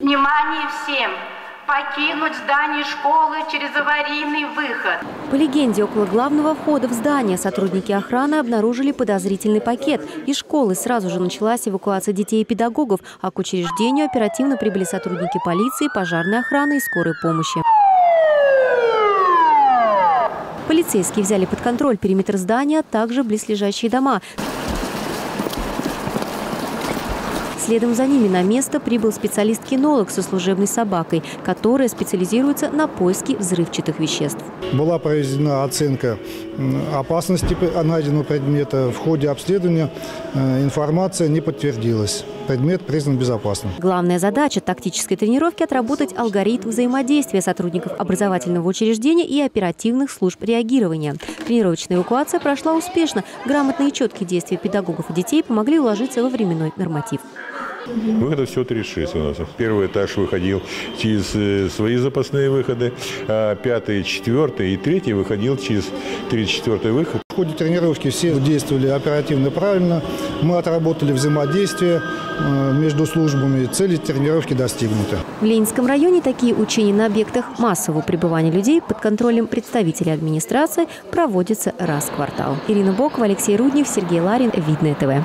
Внимание всем! Покинуть здание школы через аварийный выход. По легенде, около главного входа в здание сотрудники охраны обнаружили подозрительный пакет. Из школы сразу же началась эвакуация детей и педагогов, а к учреждению оперативно прибыли сотрудники полиции, пожарной охраны и скорой помощи. Полицейские взяли под контроль периметр здания, а также близлежащие дома. Следом за ними на место прибыл специалист-кинолог со служебной собакой, которая специализируется на поиске взрывчатых веществ. Была проведена оценка опасности найденного предмета. В ходе обследования э, информация не подтвердилась. Предмет признан безопасным. Главная задача тактической тренировки – отработать алгоритм взаимодействия сотрудников образовательного учреждения и оперативных служб реагирования. Тренировочная эвакуация прошла успешно. Грамотные и четкие действия педагогов и детей помогли уложиться во временной норматив. Выходов всего 36 у нас. Первый этаж выходил через э, свои запасные выходы, а пятый, четвертый и третий выходил через 34 выход. В ходе тренировки все действовали оперативно правильно. Мы отработали взаимодействие э, между службами. Цели тренировки достигнуты. В Ленинском районе такие учения на объектах массового пребывания людей под контролем представителей администрации проводятся раз в квартал. Ирина Бокова, Алексей Руднев, Сергей Ларин. Видное ТВ.